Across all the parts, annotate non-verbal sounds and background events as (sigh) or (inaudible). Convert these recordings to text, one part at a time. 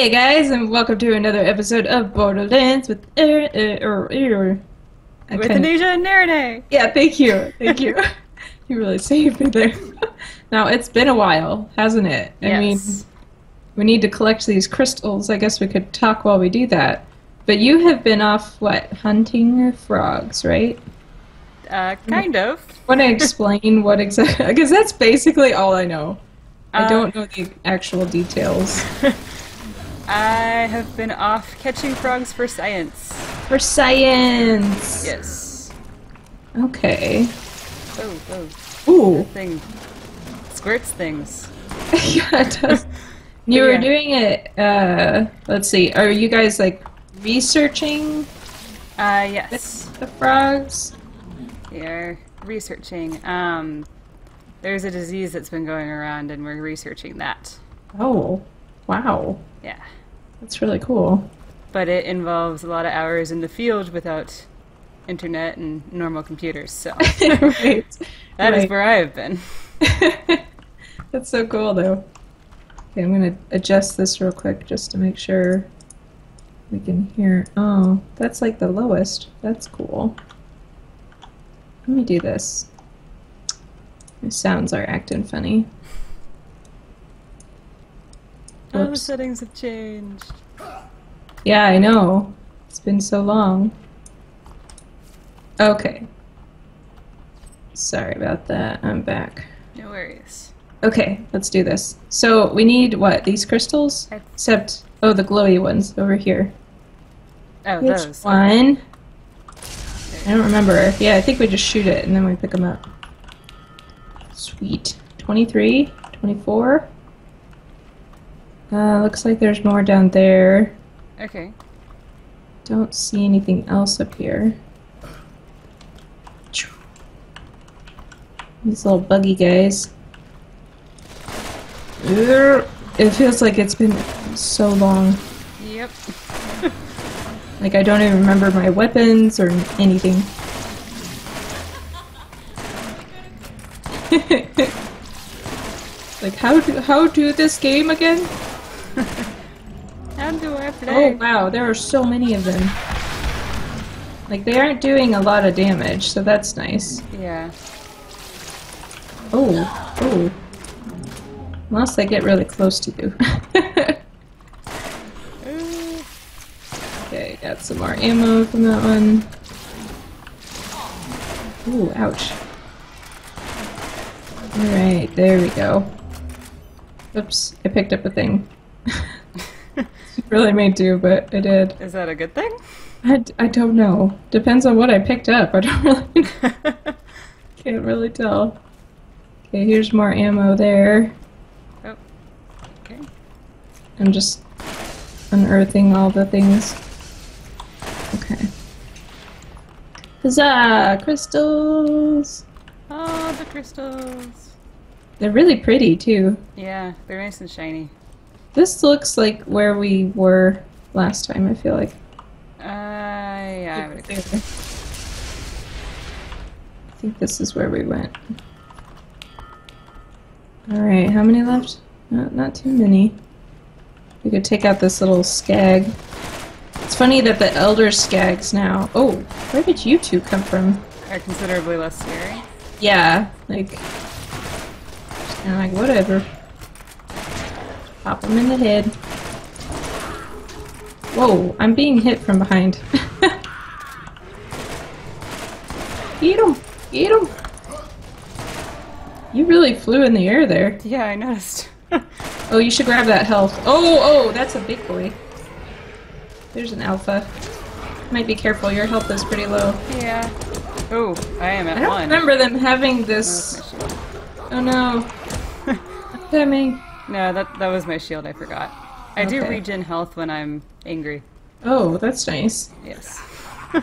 Hey guys, and welcome to another episode of Borderlands with er, er, er, er. With Eneija and Nerine. Yeah, thank you, thank you. (laughs) you really saved me there. (laughs) now it's been a while, hasn't it? I mean, we need to collect these crystals. I guess we could talk while we do that. But you have been off what hunting frogs, right? Uh, kind of. Want to explain what exactly? Because that's basically all I know. I Uh, don't know the actual details. (laughs) I have been off catching frogs for science. For science. Yes. Okay. Oh, oh, Ooh. thing squirts things. (laughs) yeah, it does. You were yeah. doing it. Uh, let's see. Are you guys like researching Uh, yes. the frogs? We are researching. Um, there's a disease that's been going around, and we're researching that. Oh, wow. Yeah. That's really cool. But it involves a lot of hours in the field without internet and normal computers, so (laughs) right. that is Right. where I have been. (laughs) That's so cool, though. Okay, I'm gonna adjust this real quick just to make sure we can hear. Oh, that's like the lowest. That's cool. Let me do this. My sounds are acting funny. All the settings have changed. Yeah, I know. It's been so long. Okay. Sorry about that. I'm back. No worries. Okay, let's do this. So we need what? These crystals? I- Except oh, the glowy ones over here. Oh, Which those. one? I don't remember. Yeah, I think we just shoot it and then we pick them up. Sweet. 23, 24. Uh, looks like there's more down there. Okay. Don't see anything else up here. These little buggy guys. It feels like it's been so long. Yep. (laughs) Like I don't even remember my weapons or anything. (laughs) like how do how do this game again? How do I play? Oh wow, there are so many of them. Like they aren't doing a lot of damage, so that's nice. Yeah. Oh, oh. Unless they get really close to you. (laughs) Okay, got some more ammo from that one. Ooh, ouch. Alright, there we go. Oops, I picked up a thing. (laughs) really made to, but I did. Is that a good thing? I, I don't know. Depends on what I picked up. I don't (laughs) really (laughs) can't really tell. Okay, here's more ammo there. oh. Okay. I'm just unearthing all the things. Okay. Huzzah! Crystals! Oh, the crystals. They're really pretty too. Yeah, they're nice and shiny. This looks like where we were last time, I feel like. Uh, yeah, I would agree. I think this is where we went. Alright, how many left? Not, not too many. We could take out this little skag. It's funny that the elder skags now. Oh, where did you two come from? Are considerably less scary. Yeah, like. Just kind of like, whatever. Pop him in the head. Whoa, I'm being hit from behind. (laughs) Eat him! Eat him! You really flew in the air there. Yeah, I noticed. (laughs) Oh, you should grab that health. Oh, oh, that's a big boy. There's an alpha. Might be careful, your health is pretty low. yeah. Oh, I am at one. I don't one. remember them having Oh, this. shield. Oh no. (laughs) Coming. No, that that was my shield. I forgot. I do regen health when I'm angry. Oh, that's nice. Yes. (laughs)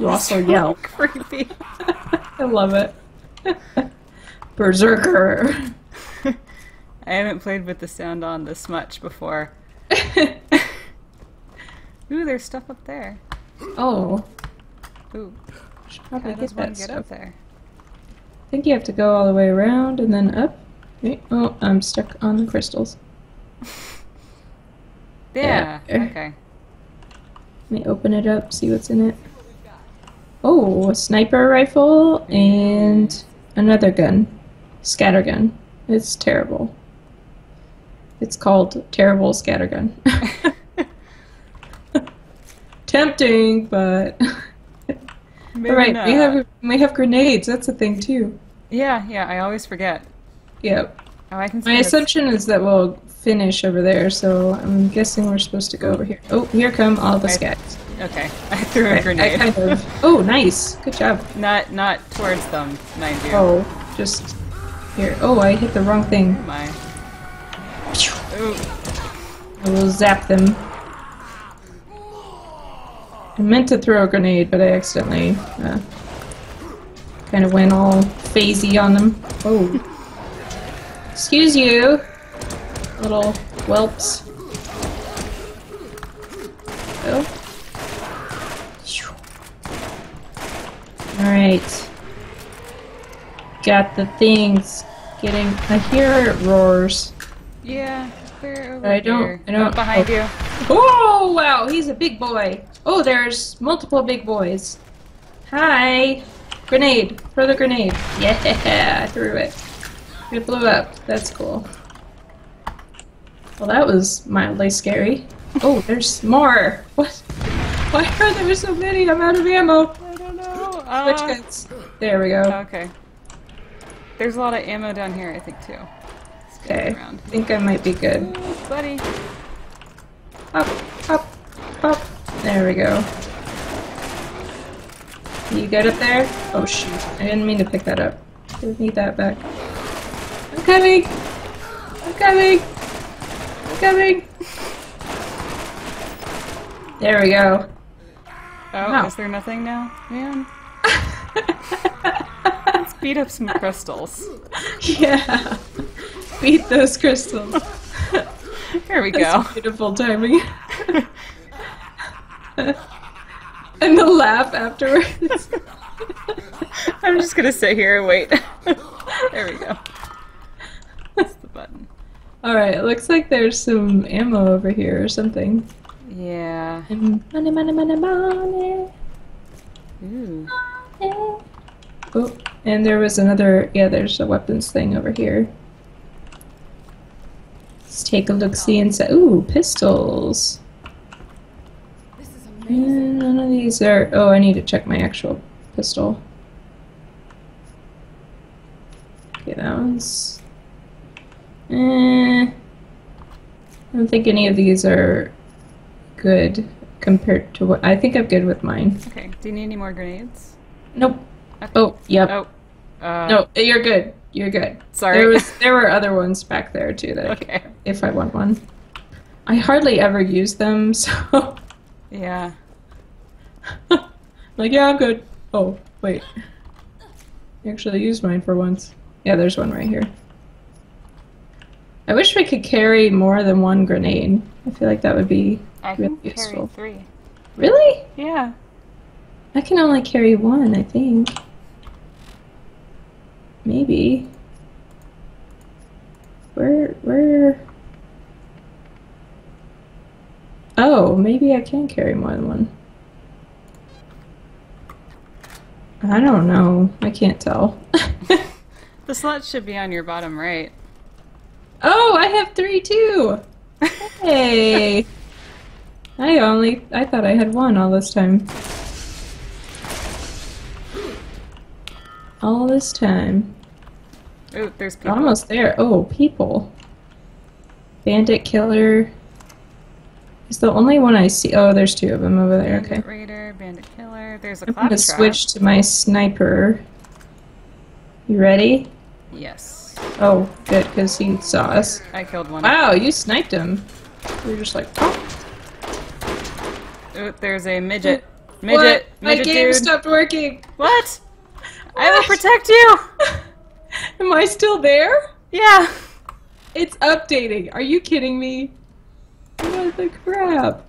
You also yell. (laughs) Creepy. (laughs) I love it. Berserker. I haven't played with the sound on this much before. Ooh, there's stuff up there. oh, Ooh, should how probably does get one that get stuff. up there? I think you have to go all the way around and then up. Wait, Oh, I'm stuck on the crystals. (laughs) Yeah. There. Okay. Let me open it up, see what's in it. Oh, a sniper rifle and another gun. Scattergun. It's terrible. It's called Terrible Scattergun. (laughs) (laughs) Tempting, but Maybe Alright, not. we have we have grenades, that's a thing too. Yeah, yeah. I always forget. Yep. Oh, I can. see My assumption is that we'll finish over there, so I'm guessing we're supposed to go over here. Oh, here come all the I- skags. Okay, (laughs) I threw a I, grenade. I kind of. (laughs) Oh, nice. Good job. Not not towards them, mind you. Oh, just here. Oh, I hit the wrong thing. my. Ooh. I will zap them. I meant to throw a grenade, but I accidentally uh, kind of went all phasey on them. Oh. Excuse you, little whelps. Oh. Alright. Got the things. Getting. I hear it roars. Yeah, they're over I don't- here. I don't- behind oh. you. Oh, wow, he's a big boy. Oh, there's multiple big boys. Hi. Grenade. Throw the grenade. Yeah, (laughs) I threw it. It blew up. That's cool. Well, that was mildly scary. Oh, there's more. (laughs) What? Why are there so many? I'm out of ammo. I don't know. Uh. There we go. okay. There's a lot of ammo down here, I think, too. Okay. I think I might be good. Ooh, buddy. Up, up, up. There we go. You good up there? Oh shoot, I didn't mean to pick that up. Give me that back. I'm coming! I'm coming! I'm coming! There we go. Oh, Wow. is there nothing now? Man. (laughs) Let's beat up some crystals. yeah. Beat those crystals. (laughs) Here we go. That's beautiful timing. (laughs) laugh afterwards. I'm just gonna sit here and wait. there we go. That's the button. Alright, it looks like there's some ammo over here or something. Yeah. And money, money, money, money. Ooh. Oh, and there was another. Yeah, there's a weapons thing over here. Let's take a look, see, and say, "Ooh, pistols." Mm, none of these are. Oh, I need to check my actual pistol. Okay, that one's. Eh. I don't think any of these are good compared to what I think I'm good with mine. Okay. Do you need any more grenades? Nope. Okay. Oh, yep. Oh. Uh, No, you're good. You're good. Sorry. There was there were other ones back there too that I Okay. if I want one. I hardly ever use them, (laughs) so Yeah. (laughs) like yeah, I'm good. Oh, wait. I actually used mine for once. Yeah, there's one right here. I wish we could carry more than one grenade. I feel like that would be I really can carry useful. three. Really? Yeah. I can only carry one, I think. Maybe. Where, where? Oh, maybe I can carry more than one. I don't know. I can't tell. (laughs) The slot should be on your bottom right. oh, I have three too! Hey! (laughs) I only, I thought I had one all this time. All this time. Ooh, there's people. almost there. Oh, people. Bandit killer. Is the only one I see. Oh, there's two of them over there. Bandit Okay. Raider, Bandit Killer. There's a I'm gonna switch to my sniper. You ready? Yes. Oh, good, because he saw us. I killed one. Wow, you sniped him. We're just like, oh, Ooh, there's a midget. what? Midget. My game dude. stopped working. What? I will protect you. (laughs) Am I still there? Yeah. It's updating. Are you kidding me? The crap?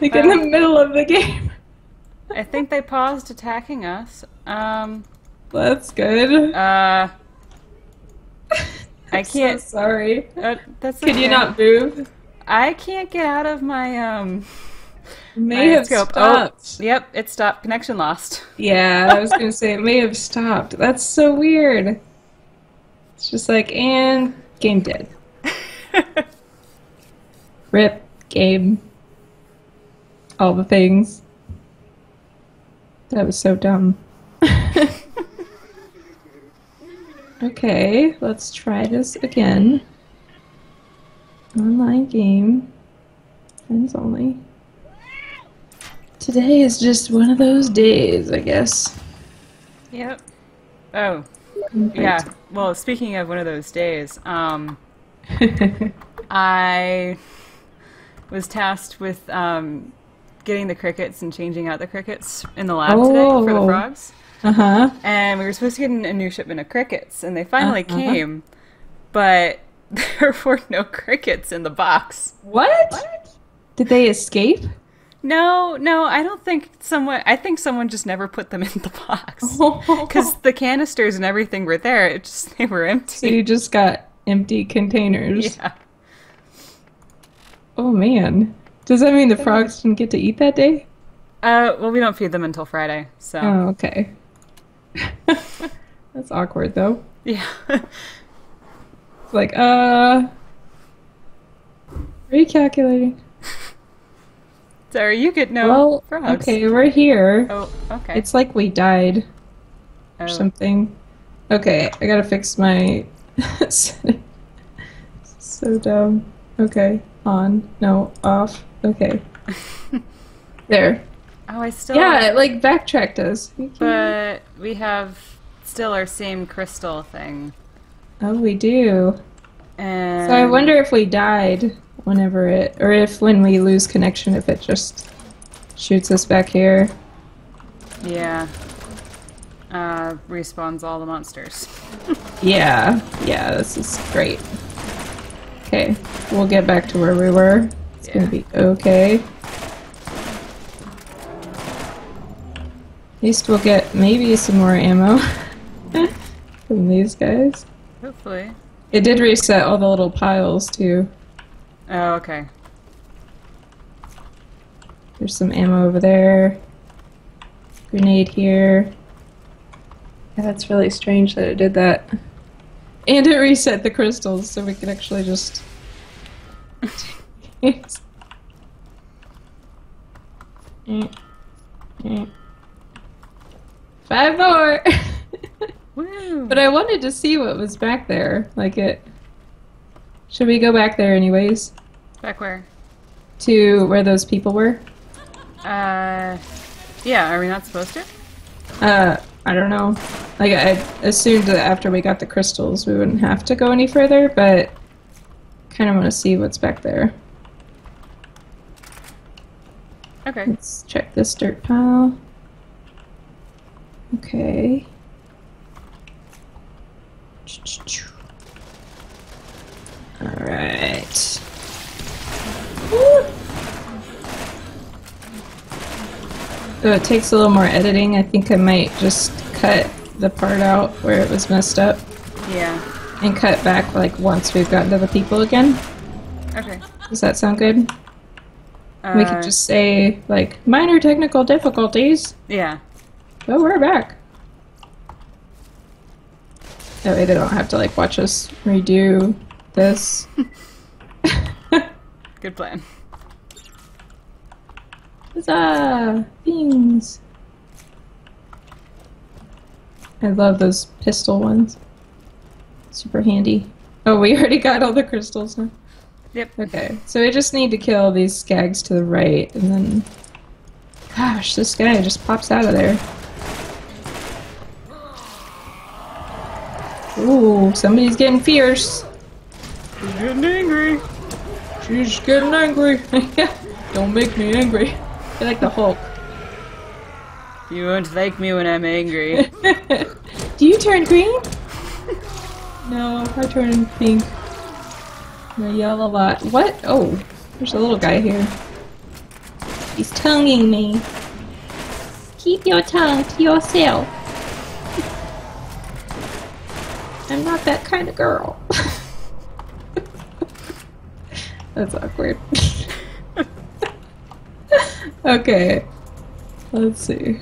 Like in the Um, middle of the game. I think they paused attacking us. Um. That's good. Uh. (laughs) I can't. sorry. uh, that's Could you not move? I can't get out of my um. May my have scope. stopped. Oh, yep, it stopped. Connection lost. Yeah, I was gonna say it may have stopped. That's so weird. It's just like, and game dead. (laughs) Rip, game. All the things. That was so dumb. (laughs) okay, let's try this again. Online game. Friends only. Today is just one of those days, I guess. Yep. Oh, yeah. Well, speaking of one of those days, um, (laughs) I was tasked with um, getting the crickets and changing out the crickets in the lab today for the Oh. frogs. Uh huh. And we were supposed to get a new shipment of crickets, and they finally Uh-huh. came, but (laughs) there were no crickets in the box. What? Did they escape? No, no, I don't think someone. I think someone just never put them (laughs) in the box (laughs) Because because the canisters and everything were there. It just they were so empty. you just got empty containers. Yeah. Oh man. Does that mean the frogs didn't get to eat that day? Uh, well, we don't feed them until Friday, so Oh, okay. (laughs) That's awkward though. yeah. It's like, uh, recalculating. (laughs) Sorry, you get no well, frogs. okay, we're here. Oh, okay. It's like we died oh. or something. Okay, I gotta fix my (laughs) so dumb. Okay, on. No, off. Okay. (laughs) there. Oh, I still. Yeah, it like backtracked us. But we have still our same crystal thing, Oh, we do. and So I wonder if we died whenever it, or if when we lose connection, if it just shoots us back here. Yeah. Uh, respawns all the monsters. (laughs) Yeah, yeah, this is great. Okay, we'll get back to where we were. It's Yeah. gonna be okay. At least we'll get maybe some more ammo (laughs) from these guys. Hopefully. It did reset all the little piles too. Oh, okay. There's some ammo over there. Grenade here. Yeah, that's really strange that it did that. And it reset the crystals, so we could actually just. (laughs) Five more! But I wanted to see what was back there. Like it. Should we go back there anyways? Back where? To where those people were? Uh, yeah. Are we not supposed to? Uh, I don't know. Like I assumed that after we got the crystals, we wouldn't have to go any further, but kind of want to see what's back there. Okay. Let's check this dirt pile. Okay. All So it takes a little more editing. I think I might just cut the part out where it was messed up Yeah. and cut back like once we've gotten to the people again. Okay. Does that sound good? Uh, we could just say like minor technical difficulties. Yeah. Oh, we're back. That way they don't have to like watch us redo this. (laughs) Good plan. Huzzah! Beans! I love those pistol ones. Super handy. Oh, we (laughs) already got all the crystals, huh? Yep. Okay, so we just need to kill these skags to the right, and then... Gosh, this guy just pops out of there. Ooh, somebody's getting fierce. He's getting angry. She's getting angry. (laughs) Don't make me angry. I like the Hulk. You won't like me when I'm angry. (laughs) Do you turn green? no, I turn pink. I yell a lot. What? Oh, there's a little guy here. He's tonguing me. Keep your tongue to yourself. I'm not that kind of girl. (laughs) That's awkward. (laughs) okay. Let's see.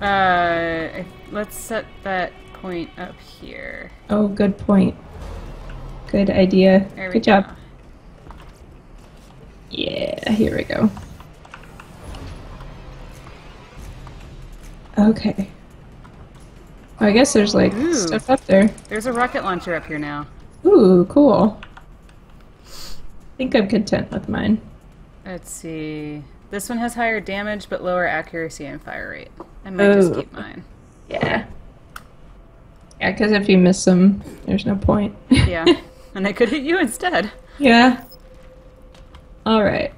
Uh, let's set that point up here. Oh, good point. Good idea. Good go. job. Yeah, here we go. Okay. Oh, I guess there's like Ooh. stuff up there. There's a rocket launcher up here now. Ooh, cool. I think I'm content with mine. Let's see. This one has higher damage but lower accuracy and fire rate. I might just keep mine. Yeah. Yeah, because if you miss them, there's no point. Yeah. (laughs) and I could hit you instead. yeah. All right.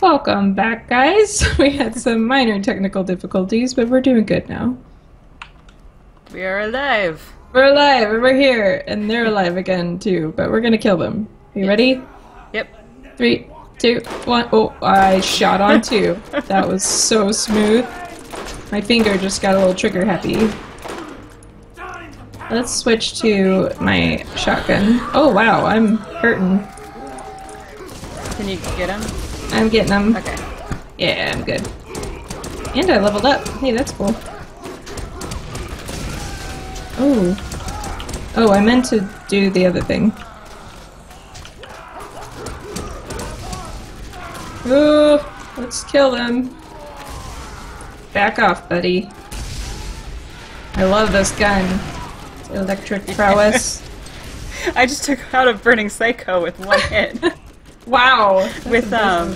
Welcome back, guys. (laughs) We had some minor technical difficulties, but we're doing good now. We are alive. We're alive, and we're here, and they're alive again too. But we're gonna kill them. Are you ready? Yep. Three, two, one. Oh, I shot on two. That was so smooth. My finger just got a little trigger happy. Let's switch to my shotgun. Oh wow, I'm hurting. Can you get him? I'm getting them. Okay. Yeah, I'm good. And I leveled up. Hey, that's cool. Oh. Oh, I meant to do the other thing. Ooh, let's kill them. Back off, buddy. I love this gun. Electric (laughs) prowess. I just took out a burning psycho with one hit. (laughs) wow. with um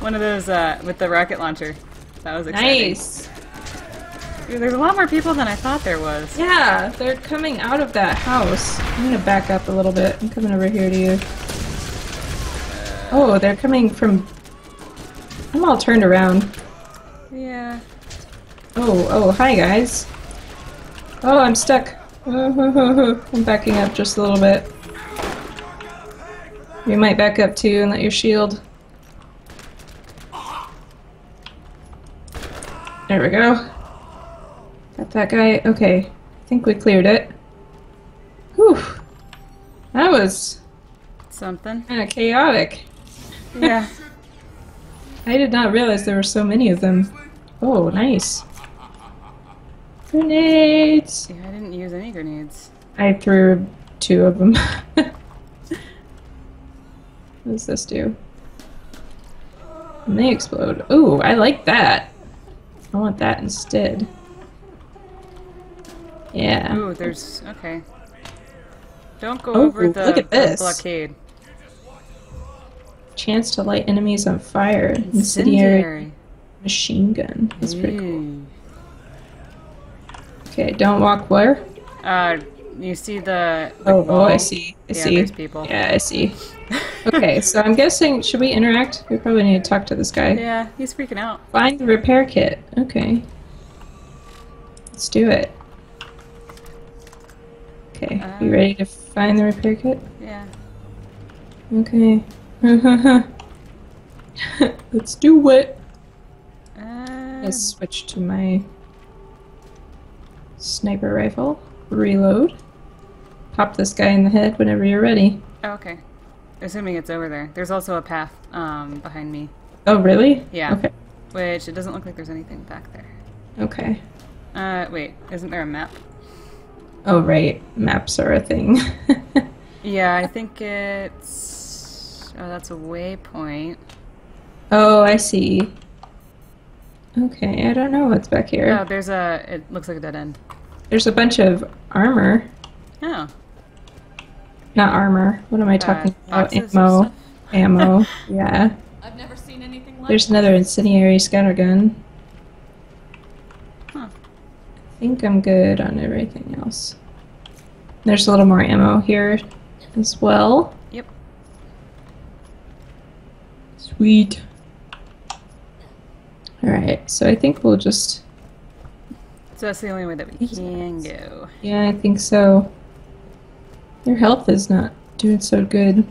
one of those uh with the rocket launcher. That was exciting. Nice. There's a lot more people than I thought there was. Yeah, they're coming out of that house. I'm gonna back up a little bit. I'm coming over here to you. Oh, they're coming from. I'm all turned around. Yeah. Oh, oh, hi guys. Oh, I'm stuck. (laughs) I'm backing up just a little bit. You might back up too and let your shield. There we go. Got that guy. Okay. I think we cleared it. Whew. That was Something. kind of chaotic. Yeah. (laughs) I did not realize there were so many of them. Oh, nice. Grenades! yeah, I didn't use any grenades. I threw two of them. (laughs) what does this do? And they explode. Ooh, I like that. I want that instead. Yeah. Ooh, there's okay. Don't go Oh, over the, look at the blockade. Chance to light enemies on fire. Incendiary machine gun. That's pretty cool. Okay, don't walk where? Uh, you see the. the Oh, oh, I see. I Yeah, see. there's people. Yeah, I see. (laughs) Okay, so I'm guessing, should we interact? We probably need to talk to this guy. Yeah, he's freaking out. Find the repair kit. Okay. Let's do it. Okay, you Uh, ready to find the repair kit? Yeah. Okay. (laughs) Let's do it. Let's switch to my sniper rifle. Reload. Pop this guy in the head whenever you're ready. oh, okay. Assuming it's over there. There's also a path um, behind me, Oh, really? Yeah. Okay. which it doesn't look like there's anything back there. Okay. Uh, wait, isn't there a map? Oh, right. Maps are a thing. (laughs) Yeah, I think it's. Oh, that's a waypoint. oh, I see. Okay, I don't know what's back here. Oh, there's a. It looks like a dead end. There's a bunch of armor. Oh. Not armor. What am I uh, talking about? Ammo. (laughs) Ammo. (laughs) yeah. I've never seen anything like There's another incendiary scatter gun. Huh. I think I'm good on everything else. There's a little more ammo here as well. Yep. Sweet. Alright, so I think we'll just. So that's the only way that we can go. Yeah, I think so. Your health is not doing so good.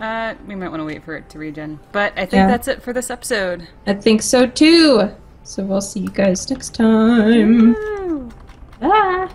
Uh, we might want to wait for it to regen. But I think Yeah. that's it for this episode. I think so too. So we'll see you guys next time. Woo! Bye.